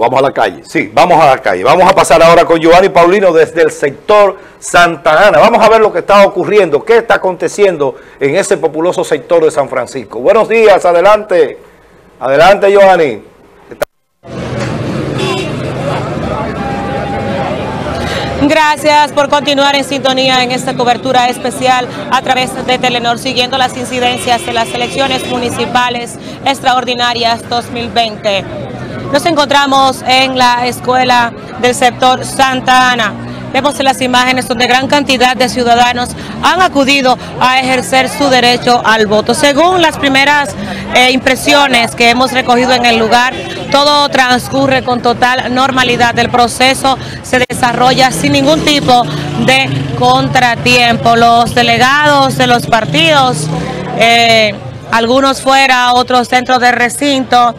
vamos a la calle. Sí, vamos a la calle. Vamos a pasar ahora con Giovanni Paulino desde el sector Santa Ana. Vamos a ver lo que está ocurriendo, qué está aconteciendo en ese populoso sector de San Francisco. Buenos días, adelante. Adelante, Giovanni. Gracias por continuar en sintonía en esta cobertura especial a través de Telenor, siguiendo las incidencias de las elecciones municipales extraordinarias 2020. Nos encontramos en la escuela del sector Santa Ana. Vemos las imágenes donde gran cantidad de ciudadanos han acudido a ejercer su derecho al voto. Según las primeras eh, impresiones que hemos recogido en el lugar, todo transcurre con total normalidad. El proceso se desarrolla sin ningún tipo de contratiempo. Los delegados de los partidos, eh, algunos fuera, otros dentro del recinto,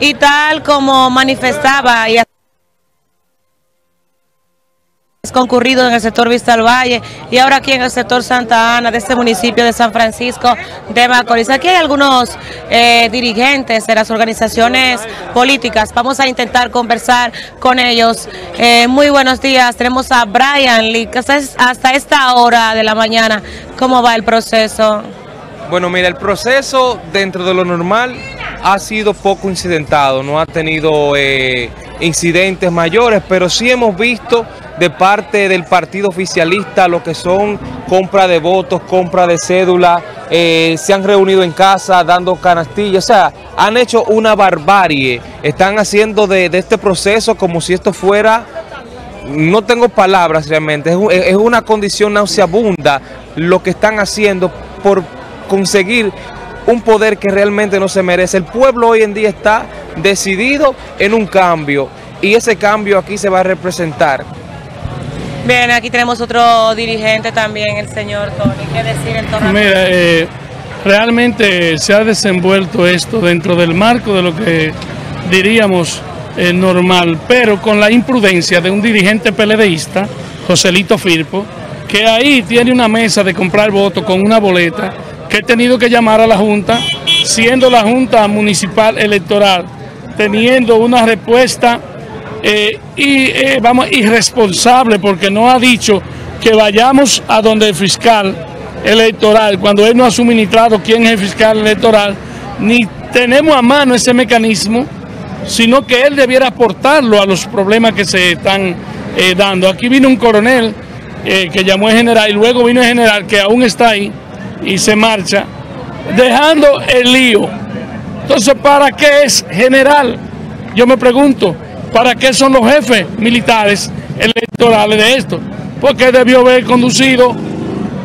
y tal como manifestaba y concurrido en el sector Vista al Valle y ahora aquí en el sector Santa Ana de este municipio de San Francisco de Macorís. Aquí hay algunos eh, dirigentes de las organizaciones políticas. Vamos a intentar conversar con ellos. Eh, muy buenos días. Tenemos a Brian Lee. Hasta esta hora de la mañana, ¿cómo va el proceso? Bueno, mira, el proceso dentro de lo normal ha sido poco incidentado, no ha tenido eh, incidentes mayores, pero sí hemos visto de parte del partido oficialista lo que son compra de votos, compra de cédula, eh, se han reunido en casa dando canastillas, o sea, han hecho una barbarie, están haciendo de, este proceso como si esto fuera no tengo palabras realmente, es, es, una condición nauseabunda lo que están haciendo por conseguir un poder que realmente no se merece. El pueblo hoy en día está decidido en un cambio y ese cambio aquí se va a representar. Bien, aquí tenemos otro dirigente también, el señor Tony. ¿Qué decir en torno Mira, eh, realmente se ha desenvuelto esto dentro del marco de lo que diríamos eh, normal, pero con la imprudencia de un dirigente peledeísta, Joselito Firpo, que ahí tiene una mesa de comprar votos con una boleta he tenido que llamar a la Junta, siendo la Junta Municipal Electoral, teniendo una respuesta eh, y, eh, vamos, irresponsable porque no ha dicho que vayamos a donde el fiscal electoral, cuando él no ha suministrado quién es el fiscal electoral, ni tenemos a mano ese mecanismo, sino que él debiera aportarlo a los problemas que se están eh, dando. Aquí vino un coronel que llamó el general y luego vino el general que aún está ahí, y se marcha, dejando el lío. Entonces, ¿para qué es general? Yo me pregunto, ¿para qué son los jefes militares electorales de esto? Porque debió haber conducido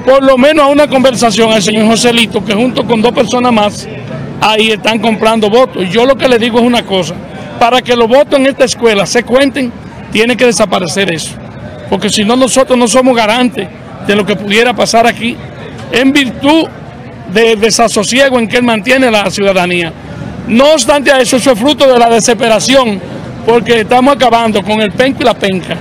por lo menos a una conversación al señor Joselito, que junto con dos personas más, ahí están comprando votos. Yo lo que le digo es una cosa, para que los votos en esta escuela se cuenten, tiene que desaparecer eso. Porque si no, nosotros no somos garantes de lo que pudiera pasar aquí en virtud del desasosiego en que él mantiene la ciudadanía. No obstante a eso, eso es fruto de la desesperación, porque estamos acabando con el penco y la penca.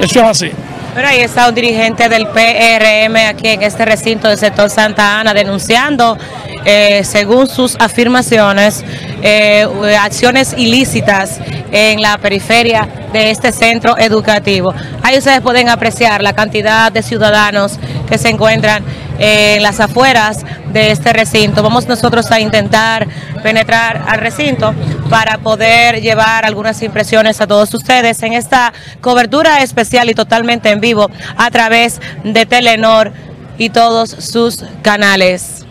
Eso es así. Pero ahí está un dirigente del PRM aquí en este recinto del sector Santa Ana denunciando, eh, según sus afirmaciones, eh, acciones ilícitas en la periferia de este centro educativo. Ahí ustedes pueden apreciar la cantidad de ciudadanos que se encuentran en las afueras de este recinto. Vamos nosotros a intentar penetrar al recinto para poder llevar algunas impresiones a todos ustedes en esta cobertura especial y totalmente en vivo a través de Telenor y todos sus canales.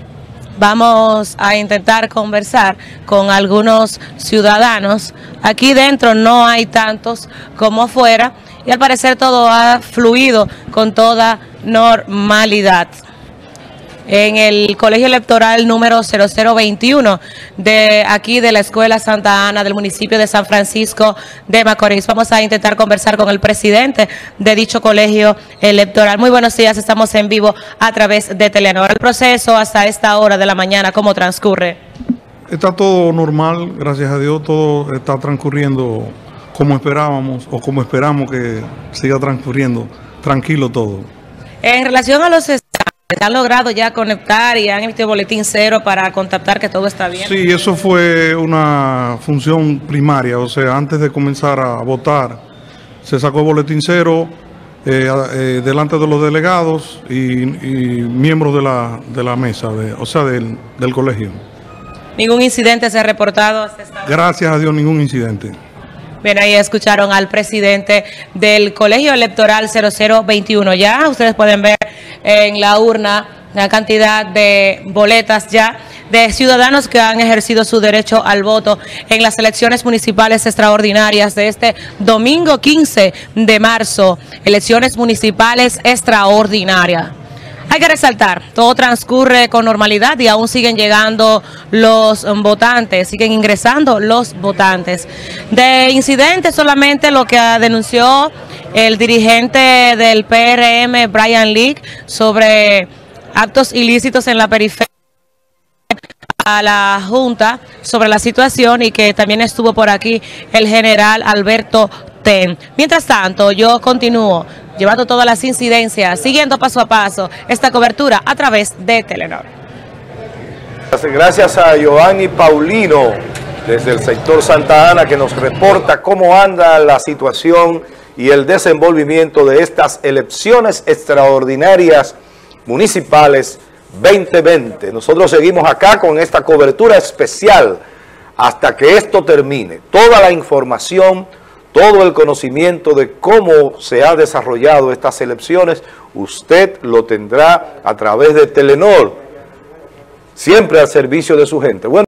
Vamos a intentar conversar con algunos ciudadanos. Aquí dentro no hay tantos como afuera y al parecer todo ha fluido con toda normalidad en el colegio electoral número 0021 de aquí de la Escuela Santa Ana del municipio de San Francisco de Macorís. Vamos a intentar conversar con el presidente de dicho colegio electoral. Muy buenos días, estamos en vivo a través de Telenor. El proceso hasta esta hora de la mañana, ¿cómo transcurre? Está todo normal, gracias a Dios, todo está transcurriendo como esperábamos o como esperamos que siga transcurriendo, tranquilo todo. En relación a los ¿Han logrado ya conectar y han emitido boletín cero para contactar que todo está bien? Sí, eso fue una función primaria, o sea, antes de comenzar a votar, se sacó el boletín cero eh, eh, delante de los delegados y, y miembros de la, de la mesa, de, o sea, del, del colegio. ¿Ningún incidente se ha reportado hasta esta? Gracias a Dios, ningún incidente. Bien, ahí escucharon al presidente del Colegio Electoral 0021. Ya ustedes pueden ver en la urna la cantidad de boletas ya de ciudadanos que han ejercido su derecho al voto en las elecciones municipales extraordinarias de este domingo 15 de marzo. Elecciones municipales extraordinarias. Hay que resaltar, todo transcurre con normalidad y aún siguen llegando los um, votantes, siguen ingresando los votantes. De incidentes solamente lo que denunció el dirigente del PRM, Brian Leak, sobre actos ilícitos en la periferia a la Junta sobre la situación y que también estuvo por aquí el general Alberto Ten. Mientras tanto, yo continúo llevando todas las incidencias, siguiendo paso a paso esta cobertura a través de Telenor. Gracias a Giovanni Paulino desde el sector Santa Ana que nos reporta cómo anda la situación y el desenvolvimiento de estas elecciones extraordinarias municipales 2020. Nosotros seguimos acá con esta cobertura especial hasta que esto termine. Toda la información, todo el conocimiento de cómo se han desarrollado estas elecciones, usted lo tendrá a través de Telenor, siempre al servicio de su gente. Bueno,